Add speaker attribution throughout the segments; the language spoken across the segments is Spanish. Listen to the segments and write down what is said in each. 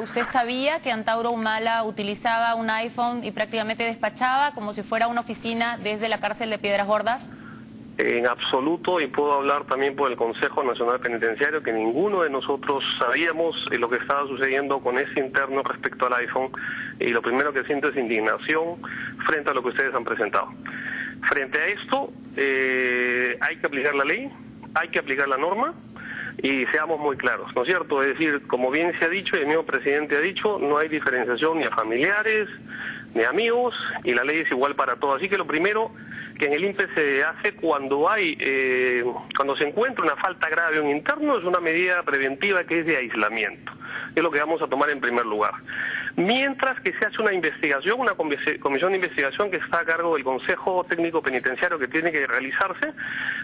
Speaker 1: ¿Usted sabía que Antauro Humala utilizaba un iPhone y prácticamente despachaba como si fuera una oficina desde la cárcel de Piedras Gordas?
Speaker 2: En absoluto, y puedo hablar también por el Consejo Nacional Penitenciario, que ninguno de nosotros sabíamos lo que estaba sucediendo con ese interno respecto al iPhone, y lo primero que siento es indignación frente a lo que ustedes han presentado. Frente a esto, eh, hay que aplicar la ley, hay que aplicar la norma, y seamos muy claros, ¿no es cierto? Es decir, como bien se ha dicho y el mismo presidente ha dicho, no hay diferenciación ni a familiares, ni a amigos, y la ley es igual para todos. Así que lo primero que en el INPE se hace cuando hay, eh, cuando se encuentra una falta grave en un interno, es una medida preventiva que es de aislamiento. Es lo que vamos a tomar en primer lugar mientras que se hace una investigación, una comisión de investigación que está a cargo del Consejo Técnico Penitenciario que tiene que realizarse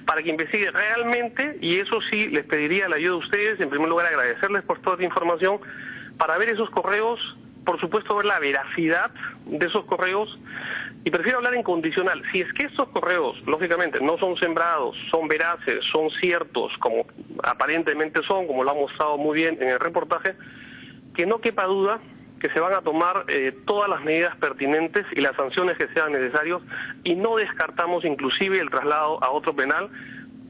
Speaker 2: para que investigue realmente, y eso sí les pediría la ayuda de ustedes, en primer lugar agradecerles por toda esta información, para ver esos correos, por supuesto ver la veracidad de esos correos, y prefiero hablar en condicional. Si es que estos correos, lógicamente, no son sembrados, son veraces, son ciertos, como aparentemente son, como lo ha mostrado muy bien en el reportaje, que no quepa duda que se van a tomar eh, todas las medidas pertinentes y las sanciones que sean necesarias y no descartamos inclusive el traslado a otro penal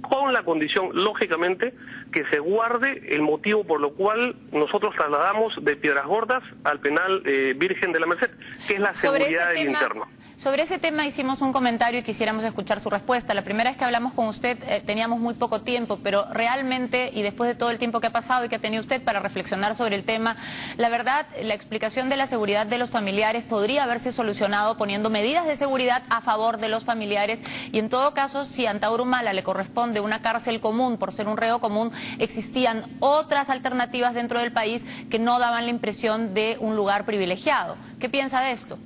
Speaker 2: con la condición, lógicamente, que se guarde el motivo por lo cual nosotros trasladamos de Piedras Gordas al penal eh, Virgen de la Merced, que es la seguridad del interno.
Speaker 1: Sobre ese tema hicimos un comentario y quisiéramos escuchar su respuesta. La primera vez que hablamos con usted eh, teníamos muy poco tiempo, pero realmente, y después de todo el tiempo que ha pasado y que ha tenido usted para reflexionar sobre el tema, la verdad, la explicación de la seguridad de los familiares podría haberse solucionado poniendo medidas de seguridad a favor de los familiares y en todo caso, si a Antauro Mala le corresponde una cárcel común por ser un reo común, existían otras alternativas dentro del país que no daban la impresión de un lugar privilegiado. ¿Qué piensa de esto?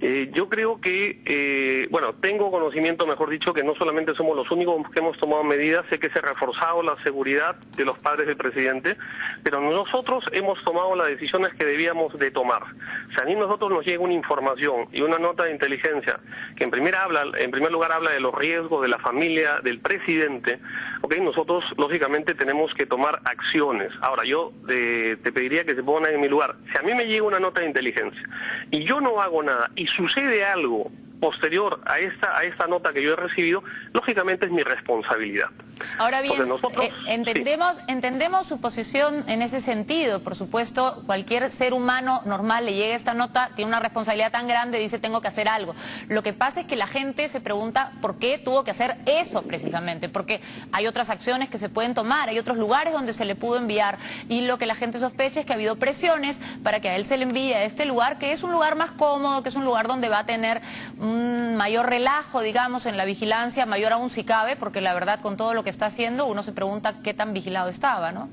Speaker 2: Eh, yo creo que, eh, bueno, tengo conocimiento, mejor dicho, que no solamente somos los únicos que hemos tomado medidas, sé que se ha reforzado la seguridad de los padres del presidente, pero nosotros hemos tomado las decisiones que debíamos de tomar. Si a mí nosotros nos llega una información y una nota de inteligencia que en primer, habla, en primer lugar habla de los riesgos de la familia del presidente, okay, nosotros lógicamente tenemos que tomar acciones. Ahora, yo te pediría que se pongan en mi lugar. Si a mí me llega una nota de inteligencia y yo no hago nada y sucede algo posterior a esta, a esta nota que yo he recibido, lógicamente es mi responsabilidad.
Speaker 1: Ahora bien, eh, entendemos, entendemos su posición en ese sentido. Por supuesto, cualquier ser humano normal le llega esta nota, tiene una responsabilidad tan grande, dice tengo que hacer algo. Lo que pasa es que la gente se pregunta por qué tuvo que hacer eso precisamente, porque hay otras acciones que se pueden tomar, hay otros lugares donde se le pudo enviar y lo que la gente sospecha es que ha habido presiones para que a él se le envíe a este lugar, que es un lugar más cómodo, que es un lugar donde va a tener un mayor relajo, digamos, en la vigilancia, mayor aún si cabe, porque la verdad con todo lo que está haciendo uno se pregunta qué tan vigilado estaba, ¿no?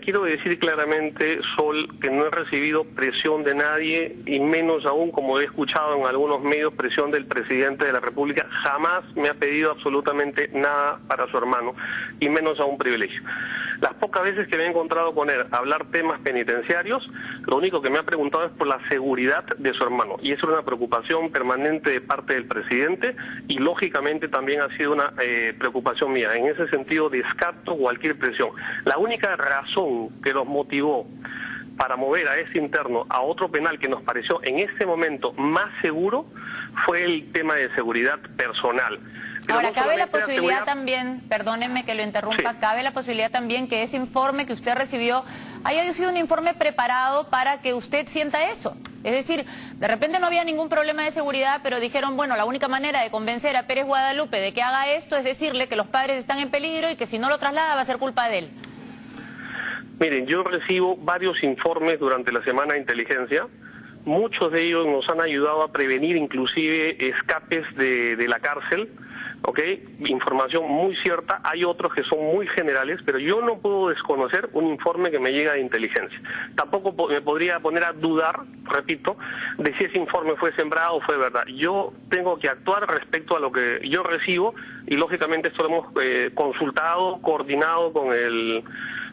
Speaker 2: quiero decir claramente, Sol, que no he recibido presión de nadie y menos aún, como he escuchado en algunos medios, presión del presidente de la República. Jamás me ha pedido absolutamente nada para su hermano y menos aún privilegio. Las pocas veces que me he encontrado con él hablar temas penitenciarios, lo único que me ha preguntado es por la seguridad de su hermano. Y eso es una preocupación permanente de parte del presidente y lógicamente también ha sido una eh, preocupación mía. En ese sentido descarto cualquier presión. La única razón que los motivó para mover a ese interno a otro penal que nos pareció en este momento más seguro fue el tema de seguridad personal.
Speaker 1: Ahora, cabe la posibilidad también, perdónenme que lo interrumpa, cabe la posibilidad también que ese informe que usted recibió haya sido un informe preparado para que usted sienta eso. Es decir, de repente no había ningún problema de seguridad, pero dijeron, bueno, la única manera de convencer a Pérez Guadalupe de que haga esto es decirle que los padres están en peligro y que si no lo traslada va a ser culpa de él.
Speaker 2: Miren, yo recibo varios informes durante la semana de inteligencia. Muchos de ellos nos han ayudado a prevenir inclusive escapes de, de la cárcel ¿ok? Información muy cierta, hay otros que son muy generales, pero yo no puedo desconocer un informe que me llega de inteligencia. Tampoco me podría poner a dudar, repito, de si ese informe fue sembrado o fue verdad. Yo tengo que actuar respecto a lo que yo recibo y lógicamente esto lo hemos eh, consultado, coordinado con el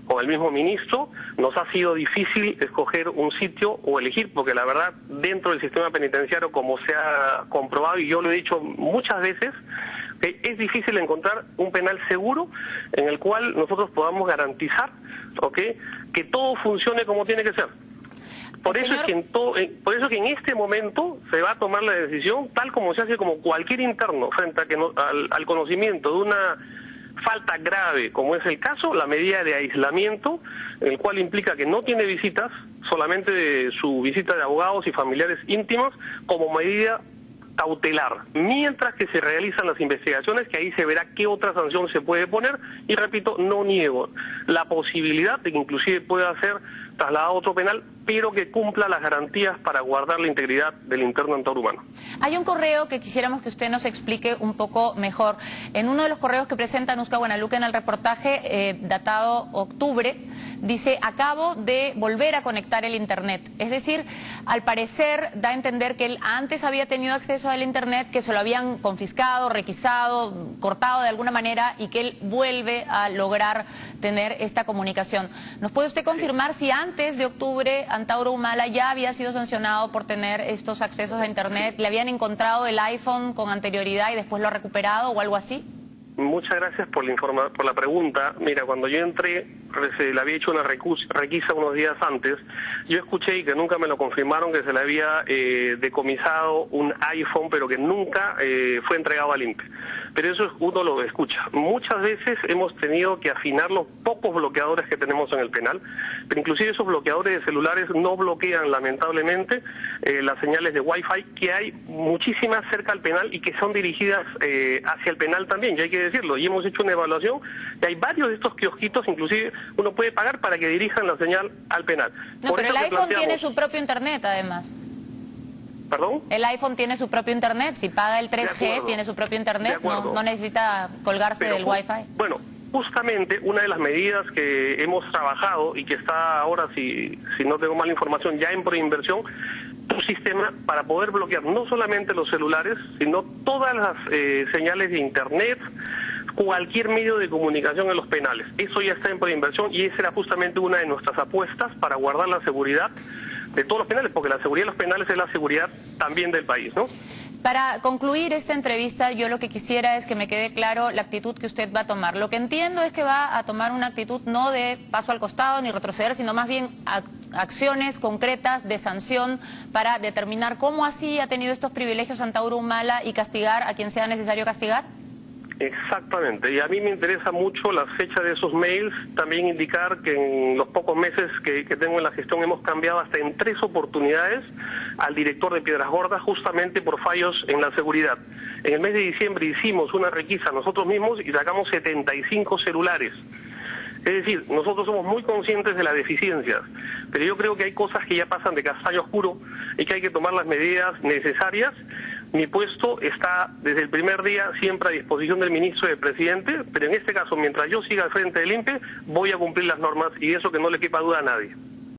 Speaker 2: con el mismo ministro, nos ha sido difícil escoger un sitio o elegir, porque la verdad, dentro del sistema penitenciario, como se ha comprobado, y yo lo he dicho muchas veces, es difícil encontrar un penal seguro en el cual nosotros podamos garantizar que todo funcione como tiene que ser. Por eso, es que en por eso que en este momento se va a tomar la decisión, tal como se hace como cualquier interno, frente a que al, conocimiento de una falta grave, como es el caso, la medida de aislamiento, el cual implica que no tiene visitas, solamente su visita de abogados y familiares íntimos, como medida cautelar, mientras que se realizan las investigaciones, que ahí se verá qué otra sanción se puede poner, y repito, no niego la posibilidad de que inclusive pueda ser trasladado a otro penal, pero que cumpla las garantías para guardar la integridad del interno humano.
Speaker 1: Hay un correo que quisiéramos que usted nos explique un poco mejor. En uno de los correos que presenta Nusca Buenaluca en el reportaje, eh, datado octubre, dice, acabo de volver a conectar el Internet. Es decir, al parecer da a entender que él antes había tenido acceso al Internet, que se lo habían confiscado, requisado, cortado de alguna manera y que él vuelve a lograr tener esta comunicación. ¿Nos puede usted confirmar si antes de octubre Antauro Humala ya había sido sancionado por tener estos accesos a Internet? ¿Le habían encontrado el iPhone con anterioridad y después lo ha recuperado o algo así?
Speaker 2: Muchas gracias por la, informa por la pregunta. Mira, cuando yo entré, se le había hecho una requisa unos días antes. Yo escuché y que nunca me lo confirmaron que se le había eh, decomisado un iPhone, pero que nunca eh, fue entregado al INPE pero eso uno lo escucha. Muchas veces hemos tenido que afinar los pocos bloqueadores que tenemos en el penal, pero inclusive esos bloqueadores de celulares no bloquean lamentablemente eh, las señales de Wi-Fi que hay muchísimas cerca al penal y que son dirigidas eh, hacia el penal también, ya hay que decirlo. Y hemos hecho una evaluación y hay varios de estos kiosquitos, inclusive uno puede pagar para que dirijan la señal al penal.
Speaker 1: No, pero el iPhone tiene su propio internet además.
Speaker 2: ¿Perdón?
Speaker 1: El iPhone tiene su propio internet, si paga el 3G tiene su propio internet, no, necesita colgarse del Wi-Fi.
Speaker 2: Bueno, justamente una de las medidas que hemos trabajado y que está ahora, si, si no tengo mala información, ya en preinversión, un sistema para poder bloquear no solamente los celulares, sino todas las eh, señales de Internet, cualquier medio de comunicación en los penales. Eso ya está en preinversión y esa era justamente una de nuestras apuestas para guardar la seguridad de todos los penales, porque la seguridad de los penales es la seguridad también del país, ¿no?
Speaker 1: Para concluir esta entrevista, yo lo que quisiera es que me quede claro la actitud que usted va a tomar. Lo que entiendo es que va a tomar una actitud no de paso al costado ni retroceder, sino más bien acciones concretas de sanción para determinar cómo así ha tenido estos privilegios Santauro Humala y castigar a quien sea necesario castigar.
Speaker 2: Exactamente, y a mí me interesa mucho la fecha de esos mails, también indicar que en los pocos meses que, tengo en la gestión hemos cambiado hasta en tres oportunidades al director de Piedras Gordas justamente por fallos en la seguridad. En el mes de diciembre hicimos una requisa nosotros mismos y sacamos 75 celulares. Es decir, nosotros somos muy conscientes de las deficiencias, pero yo creo que hay cosas que ya pasan de castaño oscuro y que hay que tomar las medidas necesarias mi puesto está desde el primer día siempre a disposición del ministro y del presidente, pero en este caso, mientras yo siga al frente del INPE, voy a cumplir las normas y eso que no le quepa duda a nadie.